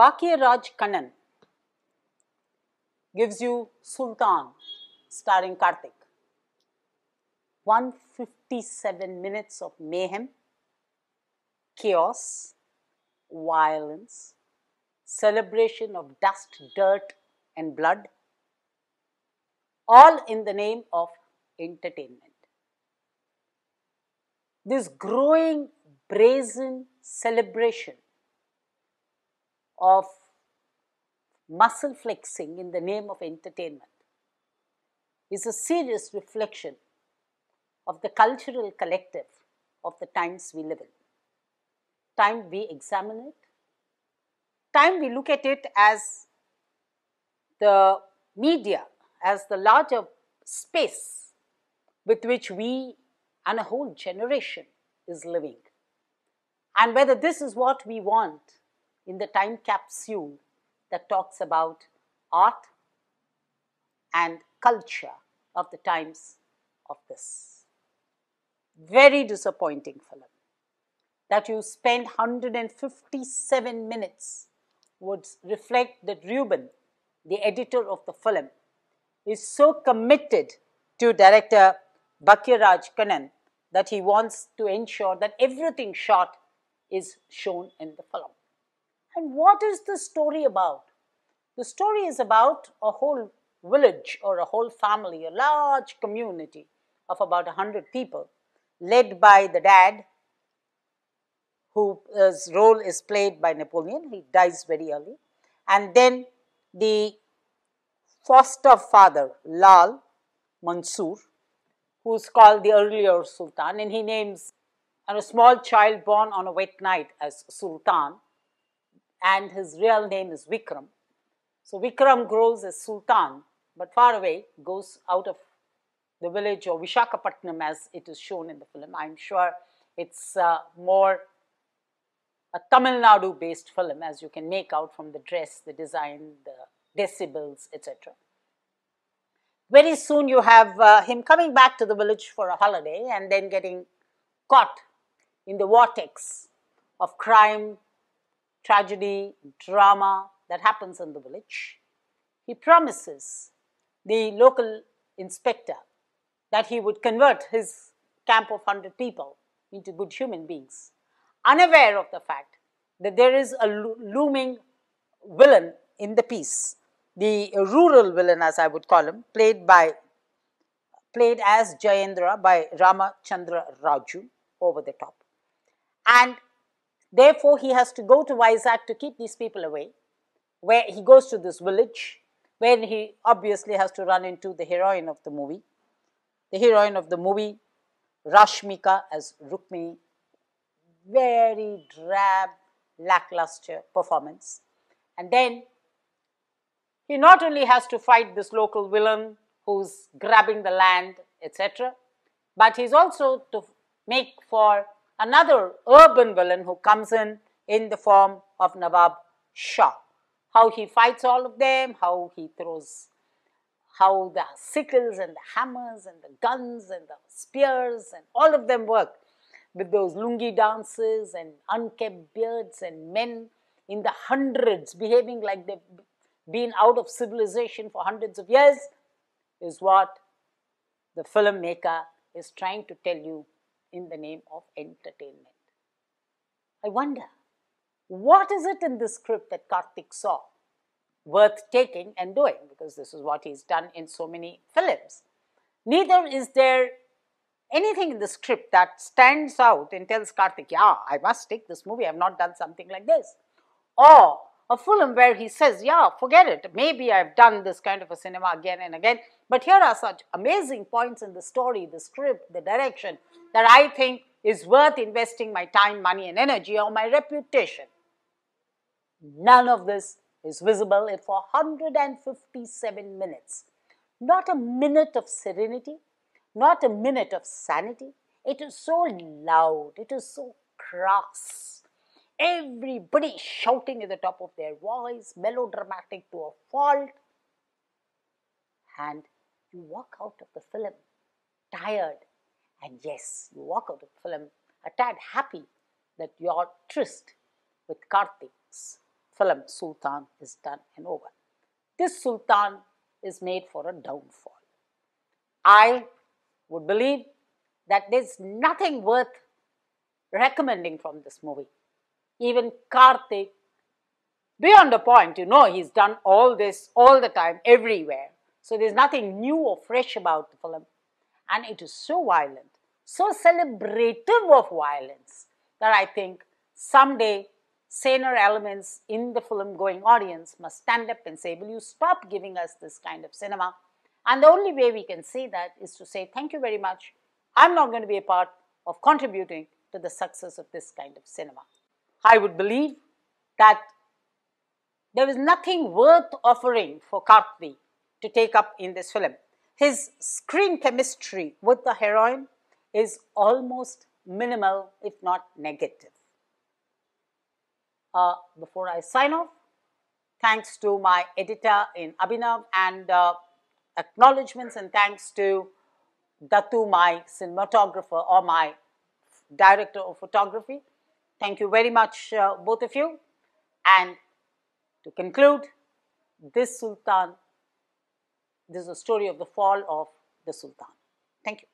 Bakkiyaraj Kannan gives you Sulthan starring Karthik. 157 minutes of mayhem, chaos, violence, celebration of dust, dirt, and blood, all in the name of entertainment. This growing brazen celebration of muscle flexing in the name of entertainment is a serious reflection of the cultural collective of the times we live in. Time we examine it, time we look at it as the media, as the larger space with which we and a whole generation is living. And whether this is what we want in the time capsule that talks about art and culture of the times of this. Very disappointing film that you spend 157 minutes would reflect that Ruben, the editor of the film, is so committed to director Bakkiyaraj Kannan that he wants to ensure that everything shot is shown in the film. And what is the story about? The story is about a whole village or a whole family, a large community of about 100 people, led by the dad, whose role is played by Napoleon. He dies very early. And then the foster father, Lal Mansur, who is called the earlier Sultan, and he names a small child born on a wet night as Sultan and his real name is Vikram. So Vikram grows as Sultan, but far away, goes out of the village of Vishakhapatnam as it is shown in the film. I'm sure it's uh, more a Tamil Nadu based film as you can make out from the dress, the design, the decibels, etc. Very soon you have uh, him coming back to the village for a holiday and then getting caught in the vortex of crime, tragedy, drama that happens in the village. He promises the local inspector that he would convert his camp of 100 people into good human beings, unaware of the fact that there is a lo looming villain in the piece, the rural villain as I would call him, played by played as Jayendra by Ramachandra Raju over the top. And Therefore, he has to go to Vizag to keep these people away, where he goes to this village, where he obviously has to run into the heroine of the movie. The heroine of the movie, Rashmika as Rukmini, very drab, lackluster performance. And then he not only has to fight this local villain who's grabbing the land, etc., but he's also to make for another urban villain who comes in in the form of Nawab Shah. How he fights all of them, how he throws, how the sickles and the hammers and the guns and the spears and all of them work with those lungi dances and unkempt beards and men in the hundreds behaving like they've been out of civilization for hundreds of years is what the filmmaker is trying to tell you in the name of entertainment. I wonder, what is it in this script that Karthik saw worth taking and doing? Because this is what he's done in so many films. Neither is there anything in the script that stands out and tells Karthik, yeah, I must take this movie, I have not done something like this. Or a film where he says, yeah, forget it, maybe I've done this kind of a cinema again and again, but here are such amazing points in the story, the script, the direction that I think is worth investing my time, money and energy or my reputation. None of this is visible for 157 minutes. Not a minute of serenity, not a minute of sanity. It is so loud, it is so crass. Everybody shouting at the top of their voice, melodramatic to a fault. And you walk out of the film tired. And yes, you walk out of the film a tad happy that your tryst with Karthik's film Sulthan is done and over. This Sulthan is made for a downfall. I would believe that there's nothing worth recommending from this movie. Even Karthik, beyond the point, you know, he's done all this all the time, everywhere. So there's nothing new or fresh about the film. And it is so violent, so celebrative of violence that I think someday saner elements in the film going audience must stand up and say, will you stop giving us this kind of cinema? And the only way we can say that is to say, thank you very much. I'm not going to be a part of contributing to the success of this kind of cinema. I would believe that there is nothing worth offering for Karthi to take up in this film. His screen chemistry with the heroine is almost minimal, if not negative. Uh, before I sign off, thanks to my editor in Abhinav and uh, acknowledgements and thanks to Datu, my cinematographer or my director of photography. Thank you very much, uh, both of you. And to conclude, this Sulthan, this is a story of the fall of the Sultan. Thank you.